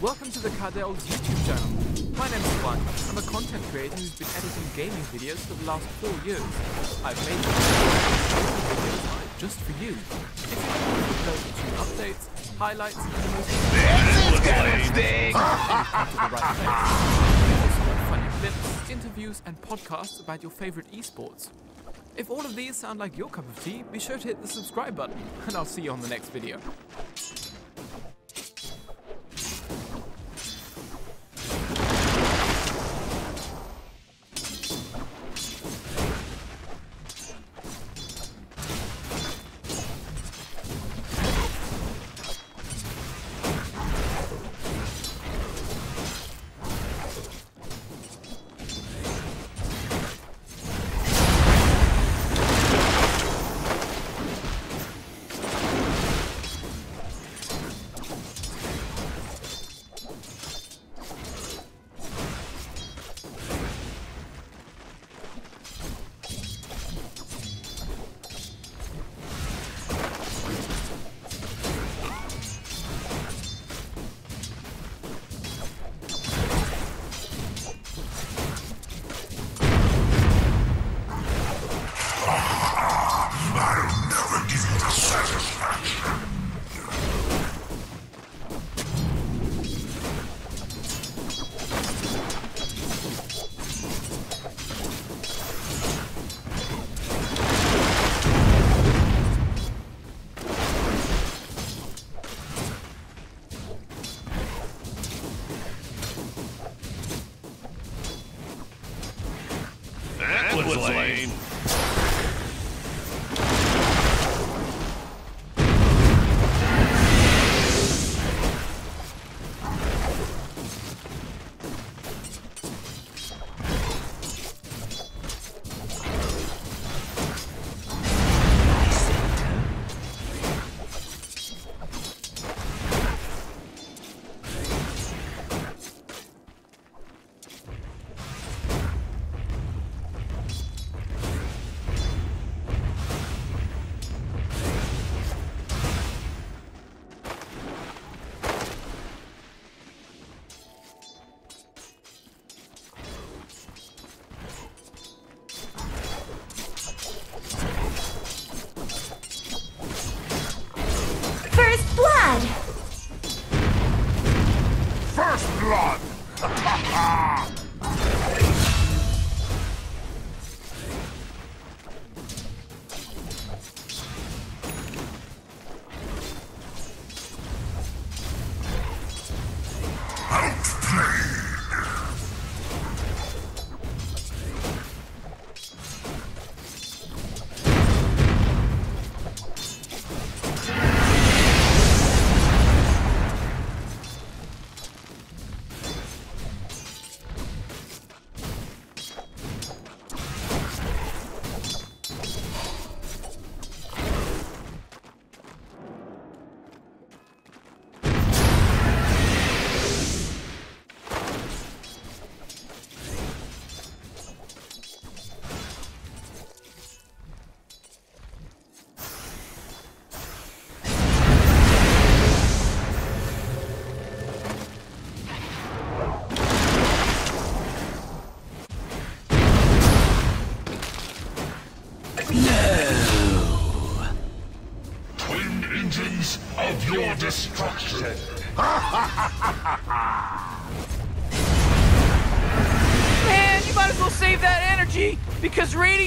Welcome to the Cardell's YouTube channel. My name is Juan. I'm a content creator who's been editing gaming videos for the last four years. I've made videos just for you. If you want to upload YouTube updates, highlights, and the most This is have funny clips, interviews, and podcasts about your favorite esports. If all of these sound like your cup of tea, be sure to hit the subscribe button, and I'll see you on the next video.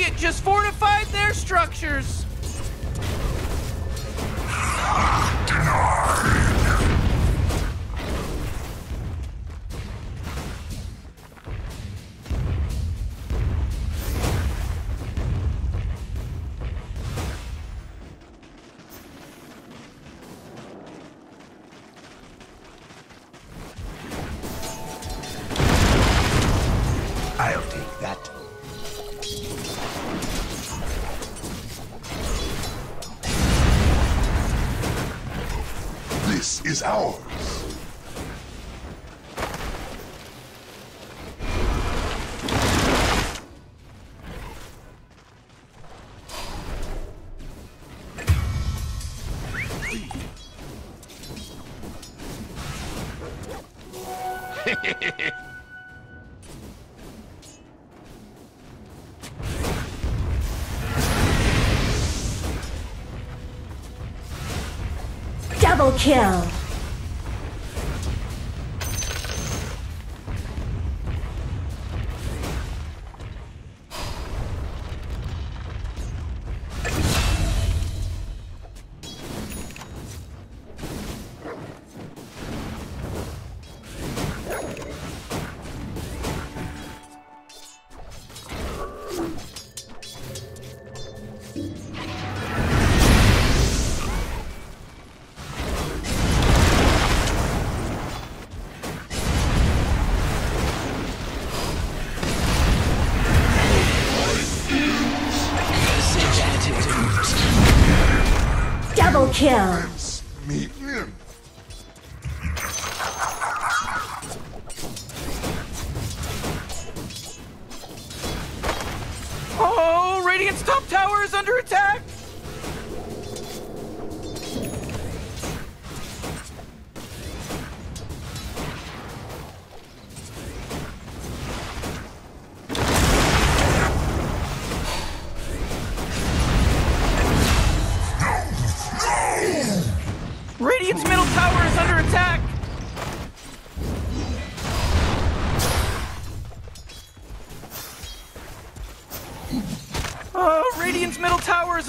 Radiant just This is ours. Kill.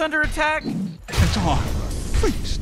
under attack? It's on. Feast.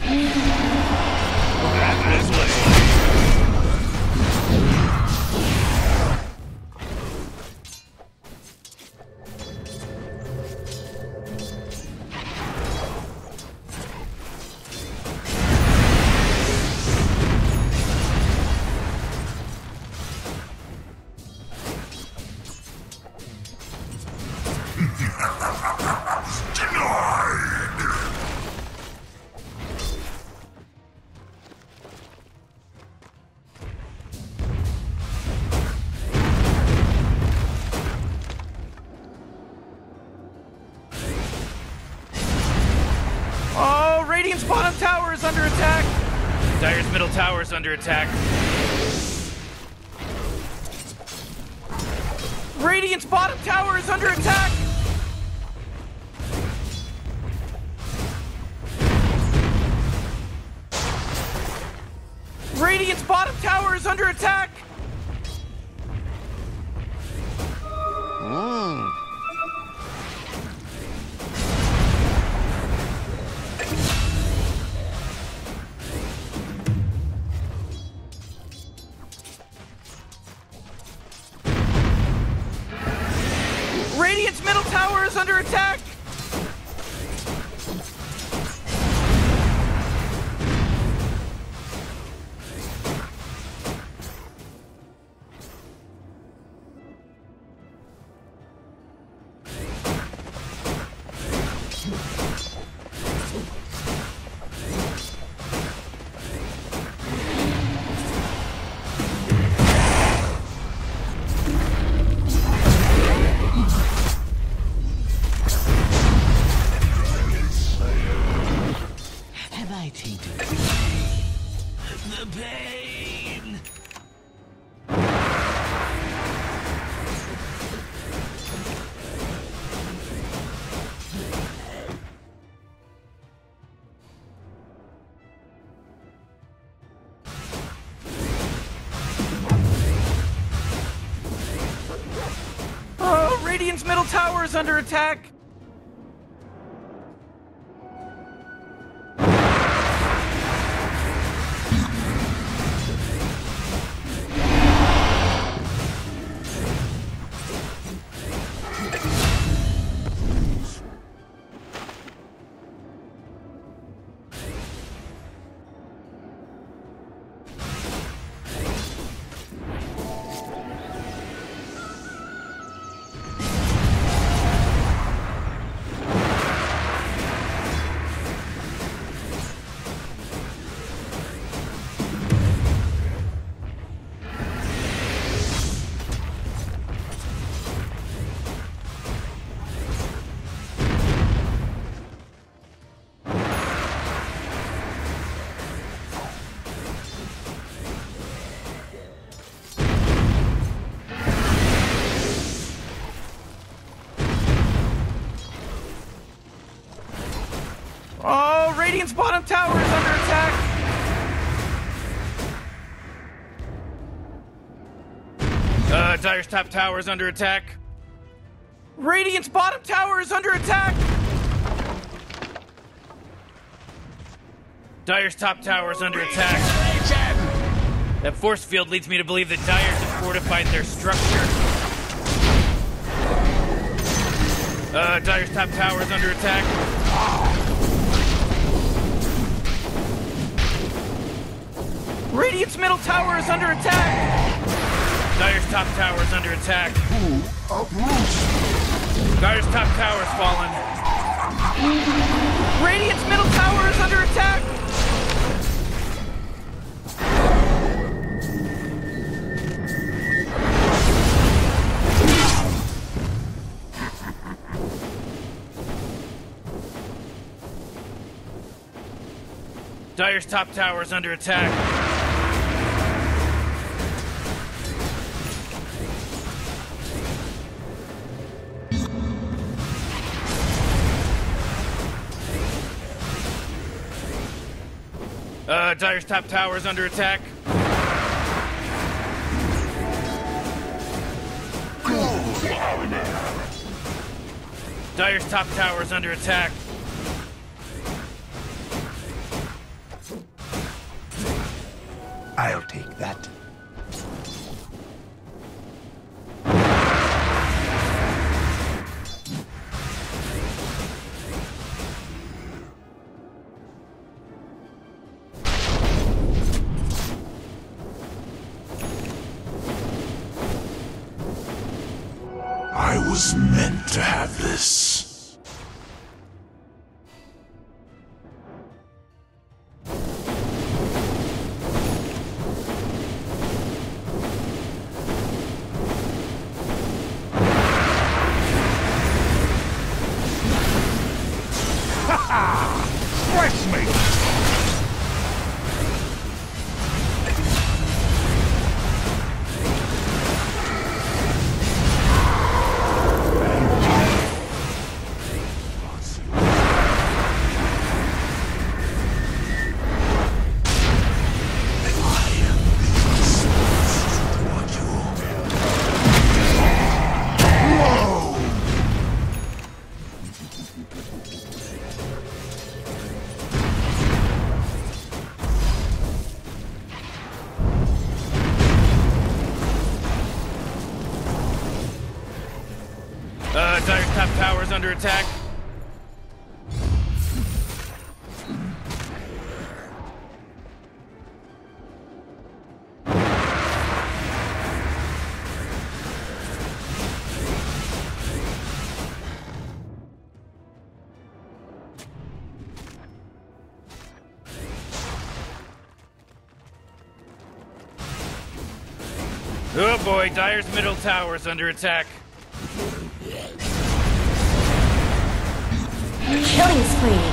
under attack. is under attack! Tower is under attack. Uh, Dire's top tower is under attack. Radiant's bottom tower is under attack. Dire's top tower is under attack. That force field leads me to believe that Dire's have fortified their structure. Uh, Dire's top tower is under attack. Radiant's middle tower is under attack. Dire's top tower is under attack. Dire's top tower is fallen. Radiant's middle tower is under attack. Dire's top tower is under attack. Dire's top tower is under attack. Dire's top tower is under attack. Boy, Dire's middle tower is under attack. Killing spree.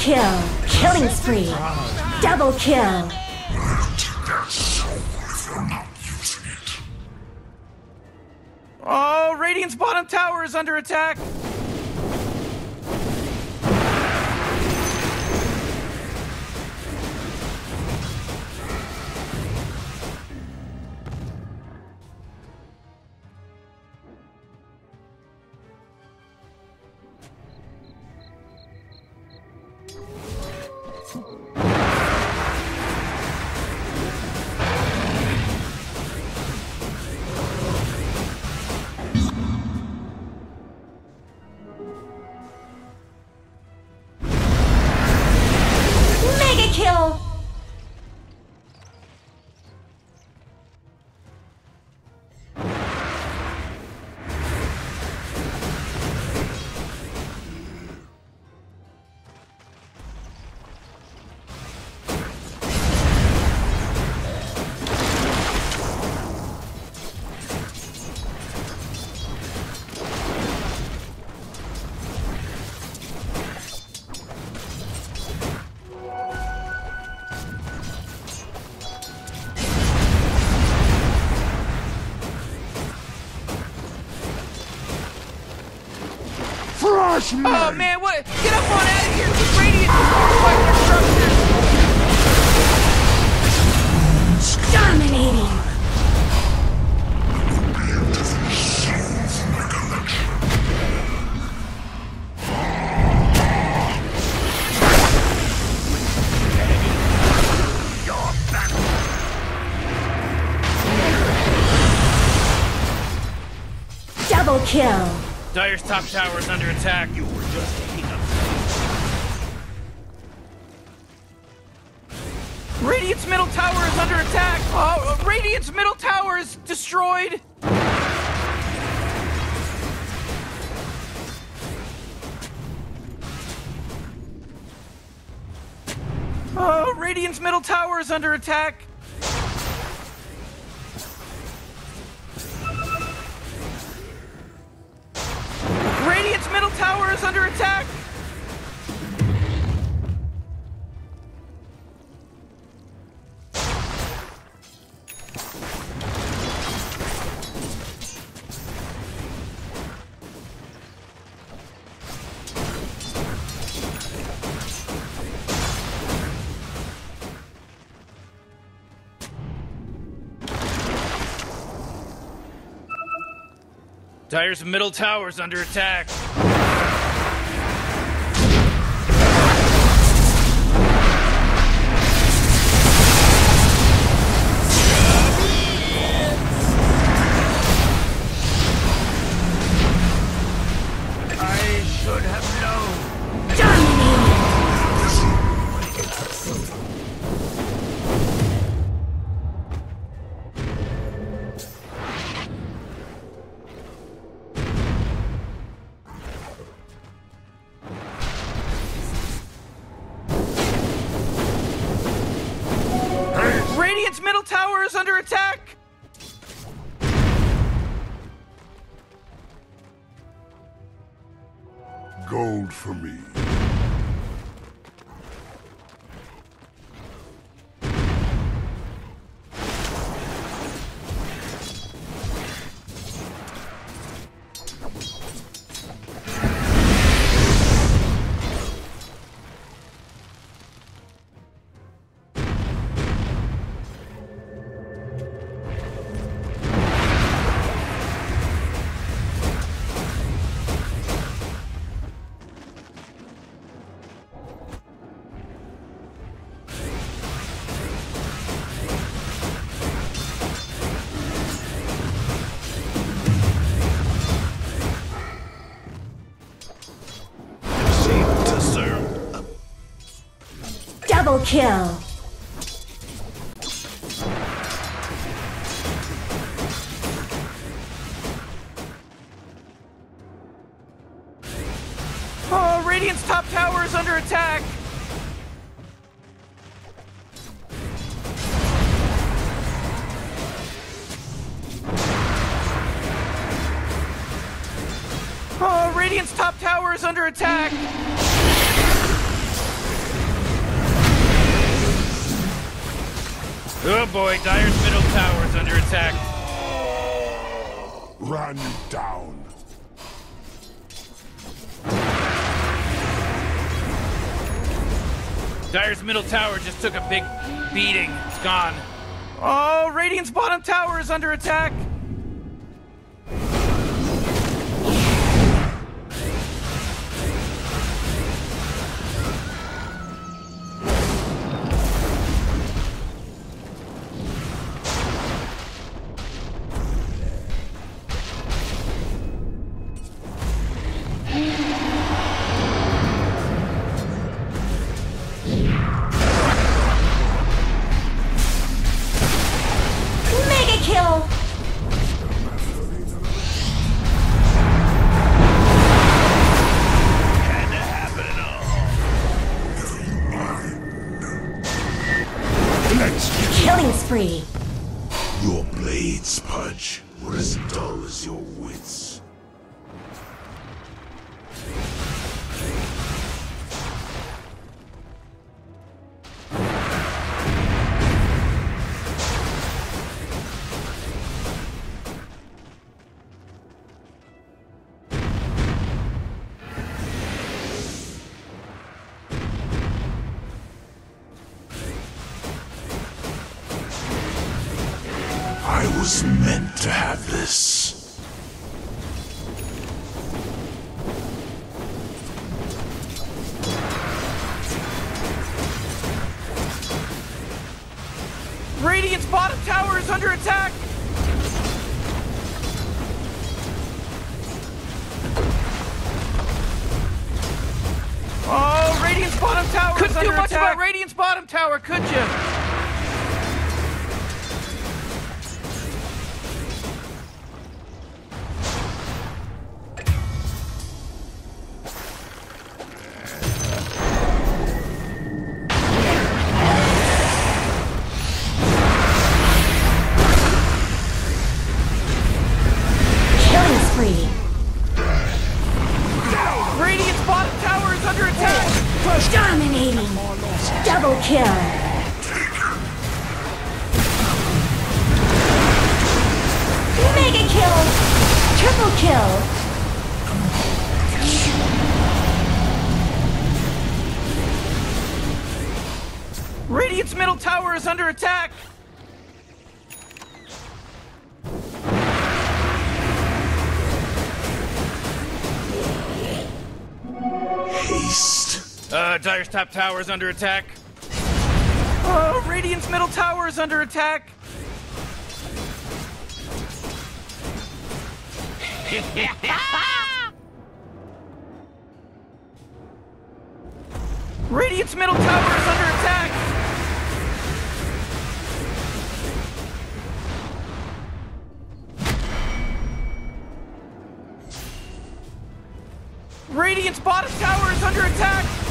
Kill. Killing spree. Double kill. Oh, Radiant's bottom tower is under attack. Me! Oh man, what? Get up on here! Top tower is under attack. You were just Radiant's middle tower is under attack! Oh, Radiant's middle tower is destroyed! Oh, Radiant's middle tower is under attack! Tower is under attack! Dire's middle tower's under attack. Kill. Oh, Radiant's top tower is under attack. Oh, Radiant's top tower is under attack. Oh boy, Dire's middle tower is under attack. Run down. Dire's middle tower just took a big beating. It's gone. Oh, Radiant's bottom tower is under attack. Uh, top tower is under attack. Oh, Radiant's middle tower is under attack. Radiant's middle tower is under attack! Radiant's bottom tower is under attack!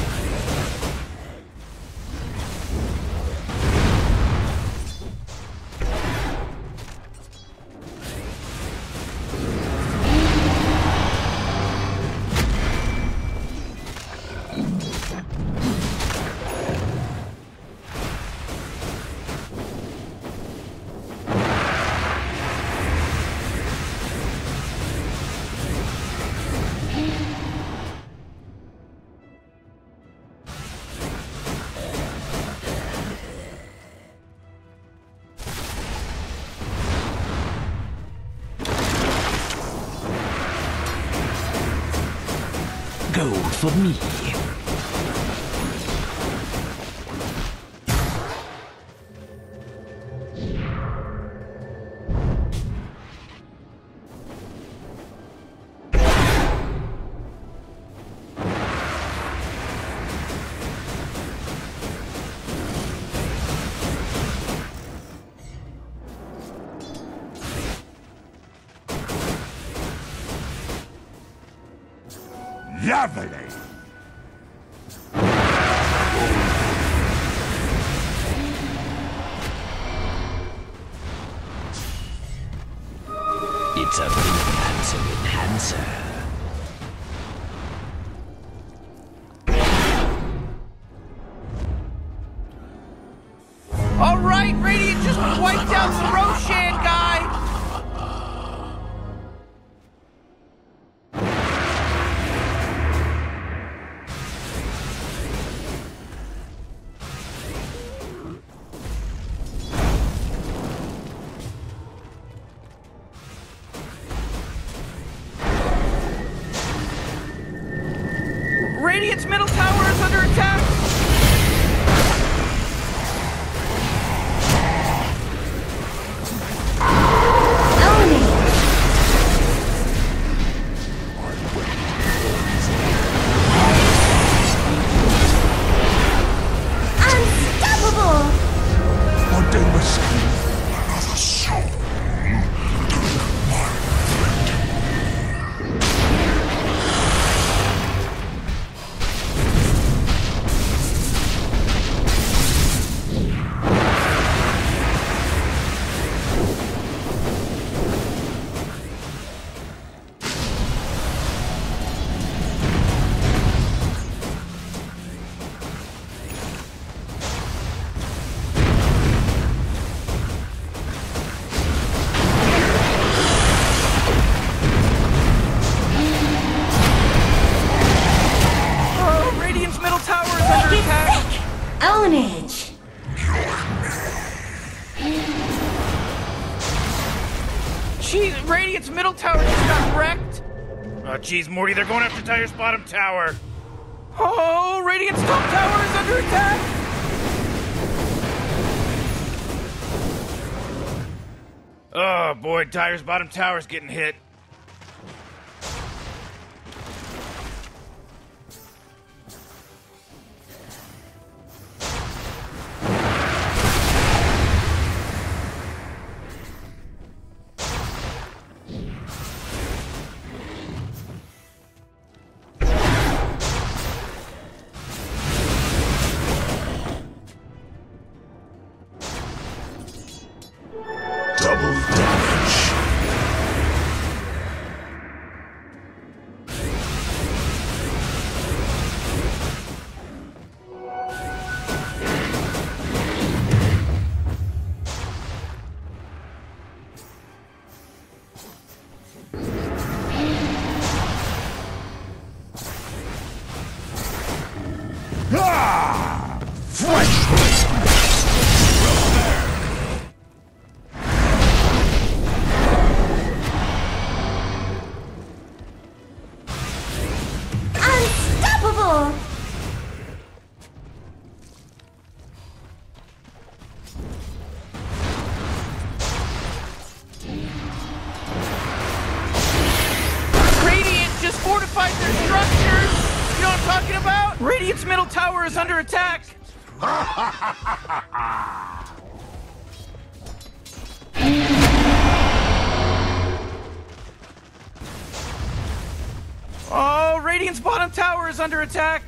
of me. Lovely. Middle tower just got wrecked. Oh, jeez, Morty, they're going after Dire's bottom tower. Oh, Radiant's top tower is under attack. Oh boy, Dire's bottom tower's getting hit. Attack.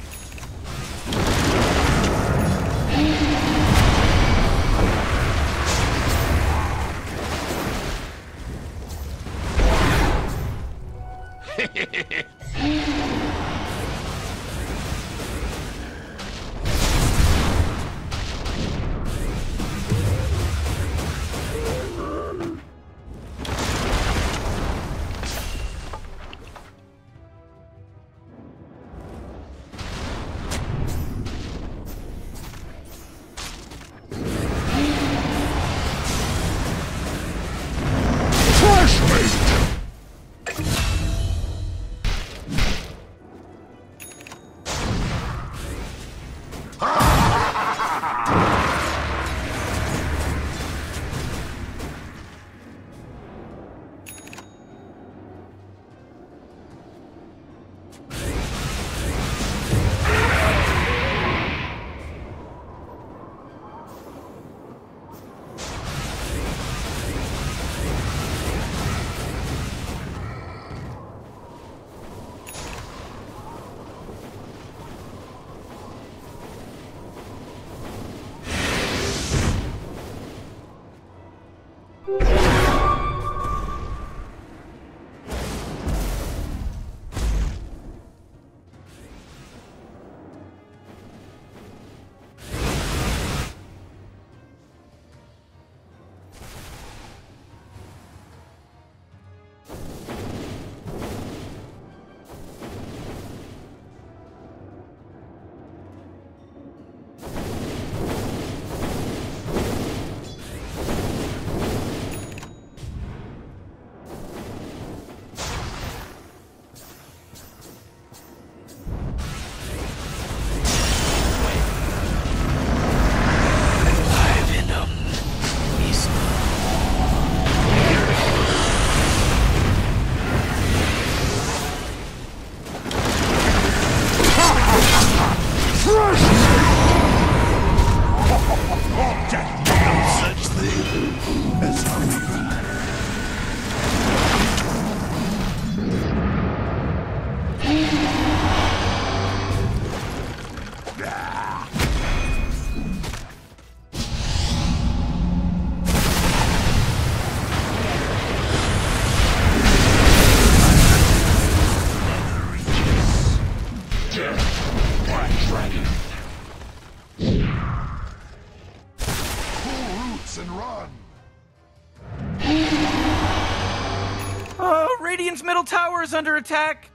Is under attack.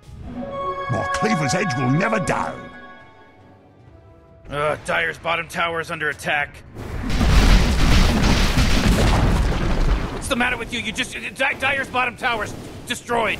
My Cleaver's Edge will never down. Uh, Dire's bottom tower is under attack. What's the matter with you? You just Dire's bottom tower's destroyed.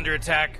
Under attack.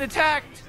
getting attacked!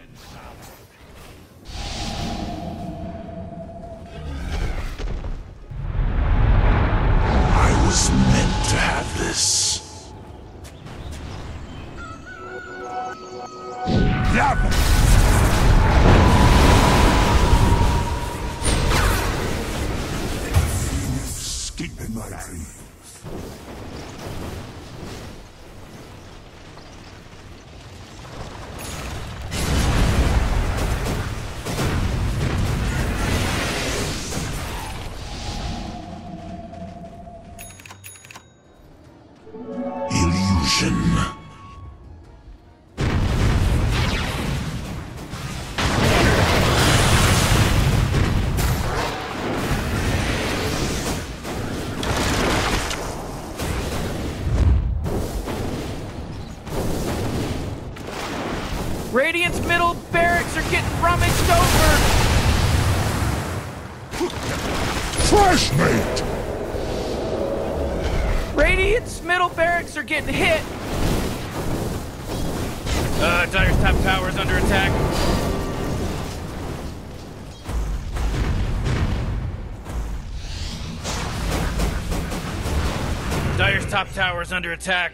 Radiant's middle barracks are getting rummaged over! Fresh mate! Radiant's middle barracks are getting hit! Uh, Dire's top tower is under attack. Dire's top tower is under attack.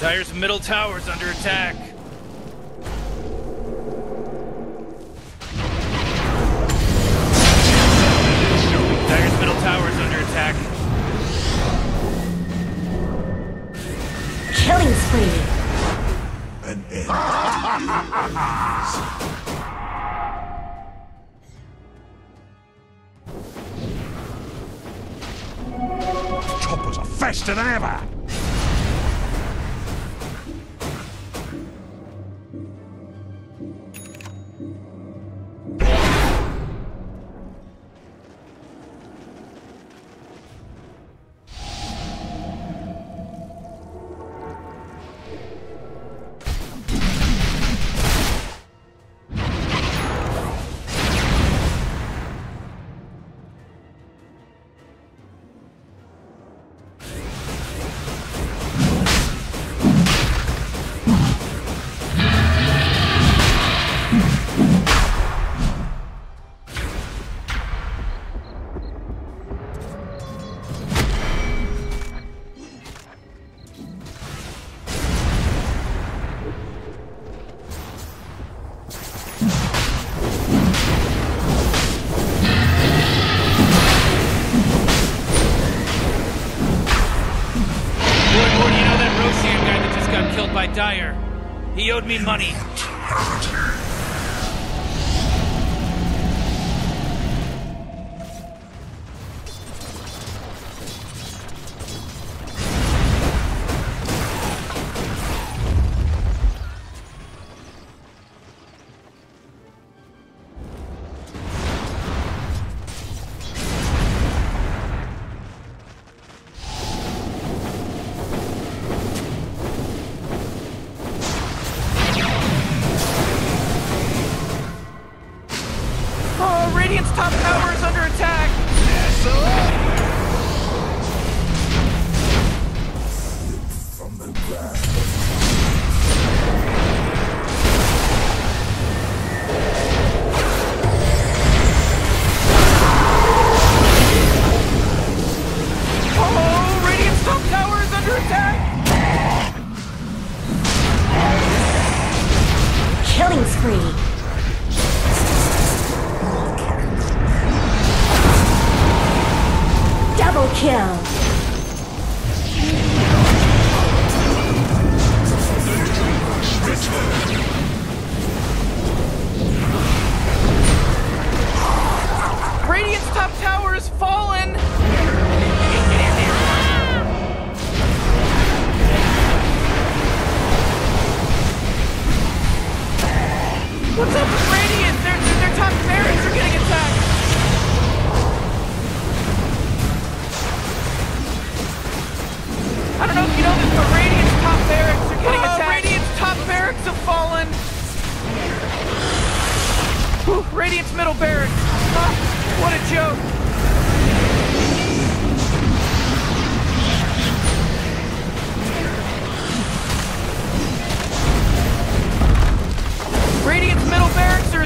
Dire's middle tower's under attack. was the than ever. money.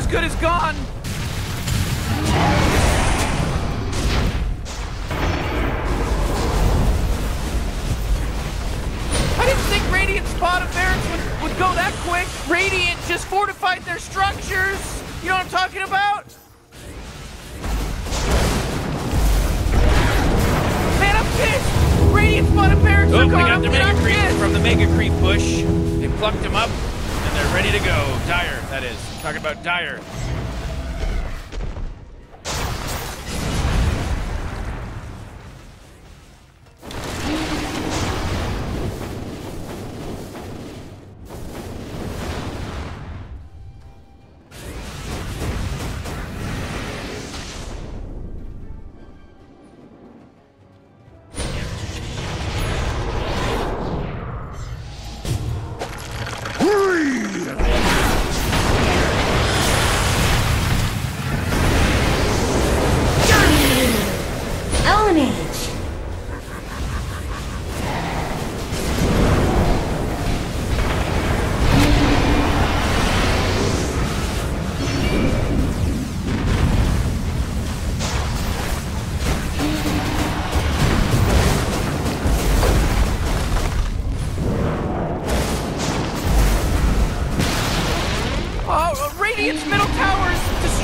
As good as gone! I didn't think Radiant's bottom barracks would, would go that quick! Radiant just fortified their structures! You know what I'm talking about? Man, I'm pissed! Radiant's bottom barracks Oh, are we gone! got the Mega Creep from the Mega Creep bush. They plucked him up, they're ready to go. Dire, that is. talking about Dire.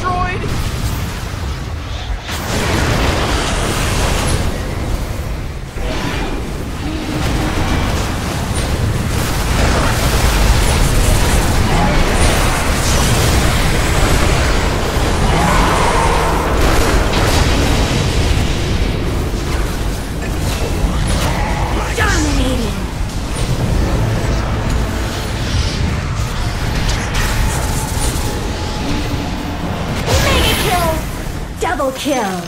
Destroyed! Kill.